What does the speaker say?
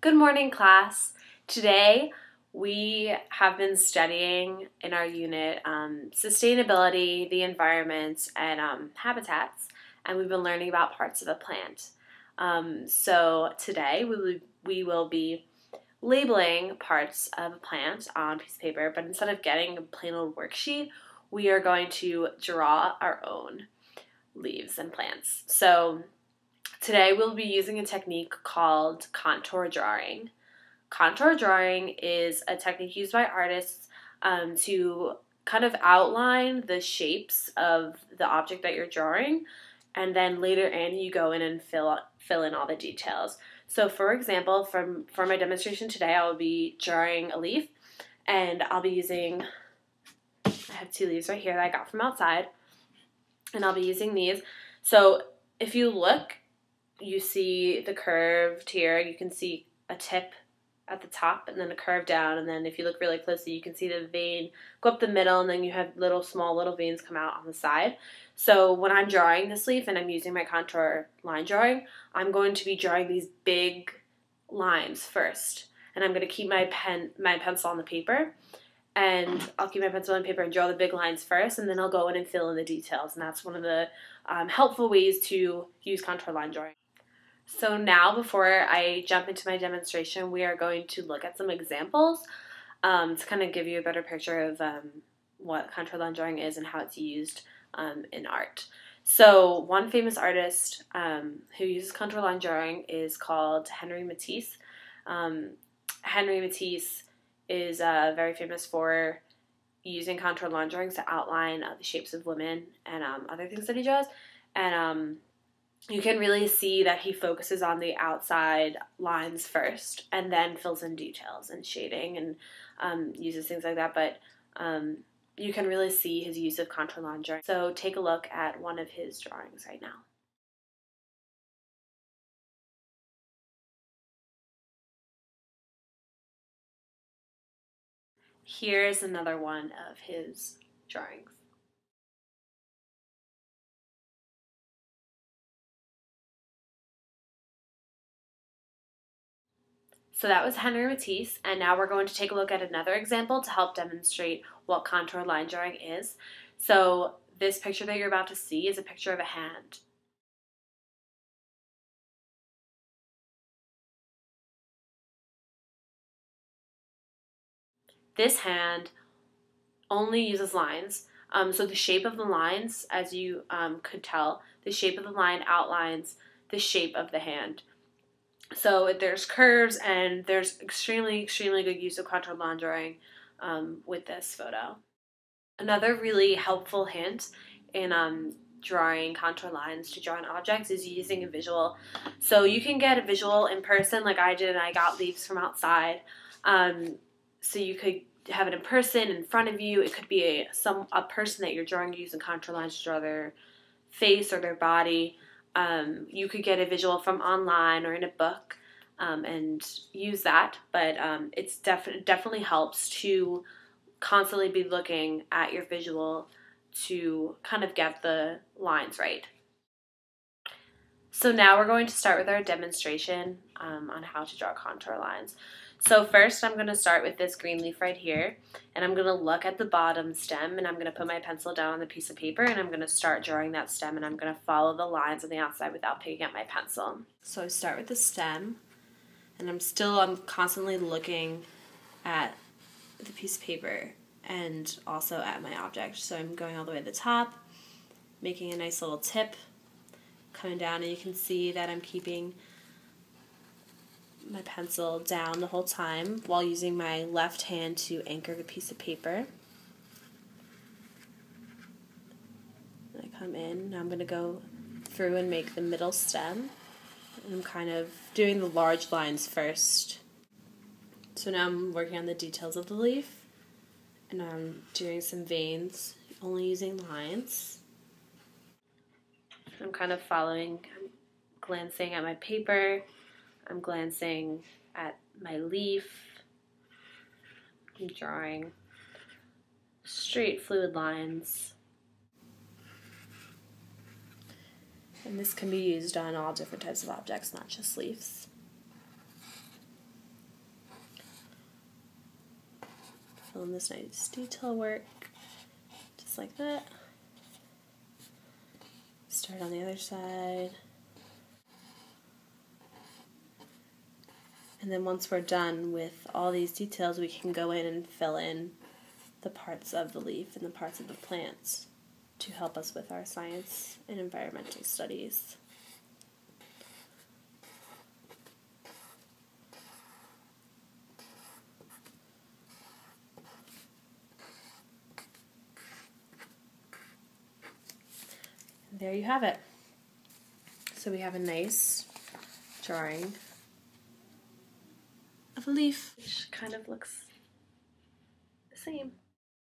Good morning, class. Today we have been studying in our unit um, sustainability, the environment, and um, habitats, and we've been learning about parts of a plant. Um, so today we will, we will be labeling parts of a plant on a piece of paper, but instead of getting a plain old worksheet, we are going to draw our own leaves and plants. So Today we'll be using a technique called contour drawing. Contour drawing is a technique used by artists um, to kind of outline the shapes of the object that you're drawing and then later in you go in and fill fill in all the details. So for example, from for my demonstration today, I will be drawing a leaf and I'll be using I have two leaves right here that I got from outside and I'll be using these. So if you look you see the curved here. You can see a tip at the top and then a curve down. And then if you look really closely, you can see the vein go up the middle and then you have little small little veins come out on the side. So when I'm drawing this leaf and I'm using my contour line drawing, I'm going to be drawing these big lines first. And I'm going to keep my pen, my pencil on the paper and I'll keep my pencil on paper and draw the big lines first, and then I'll go in and fill in the details. And that's one of the um, helpful ways to use contour line drawing. So now before I jump into my demonstration, we are going to look at some examples um, to kind of give you a better picture of um, what contour line drawing is and how it's used um, in art. So one famous artist um, who uses contour line drawing is called Henri Matisse. Um, Henri Matisse is uh, very famous for using contour line drawings to outline uh, the shapes of women and um, other things that he draws. And you can really see that he focuses on the outside lines first and then fills in details and shading and um, uses things like that. But um, you can really see his use of contour drawing. So take a look at one of his drawings right now. Here's another one of his drawings. So that was Henri Matisse, and now we're going to take a look at another example to help demonstrate what contour line drawing is. So this picture that you're about to see is a picture of a hand. This hand only uses lines. Um, so the shape of the lines, as you um, could tell, the shape of the line outlines the shape of the hand. So there's curves and there's extremely, extremely good use of contour line drawing um, with this photo. Another really helpful hint in um, drawing contour lines to draw on objects is using a visual. So you can get a visual in person like I did and I got leaves from outside. Um, so you could have it in person in front of you. It could be a, some, a person that you're drawing using contour lines to draw their face or their body. Um, you could get a visual from online or in a book um, and use that, but um, it's def- definitely helps to constantly be looking at your visual to kind of get the lines right. So now we're going to start with our demonstration um, on how to draw contour lines. So first I'm going to start with this green leaf right here and I'm going to look at the bottom stem and I'm going to put my pencil down on the piece of paper and I'm going to start drawing that stem and I'm going to follow the lines on the outside without picking up my pencil. So I start with the stem and I'm still I'm constantly looking at the piece of paper and also at my object. So I'm going all the way to the top, making a nice little tip, coming down and you can see that I'm keeping my pencil down the whole time while using my left hand to anchor the piece of paper. I come in, now I'm going to go through and make the middle stem. I'm kind of doing the large lines first. So now I'm working on the details of the leaf and I'm doing some veins, only using lines. I'm kind of following, I'm glancing at my paper I'm glancing at my leaf. I'm drawing straight fluid lines. And this can be used on all different types of objects, not just leaves. Fill in this nice detail work, just like that. Start on the other side. And then once we're done with all these details, we can go in and fill in the parts of the leaf and the parts of the plants to help us with our science and environmental studies. There you have it. So we have a nice drawing of a leaf, which kind of looks the same.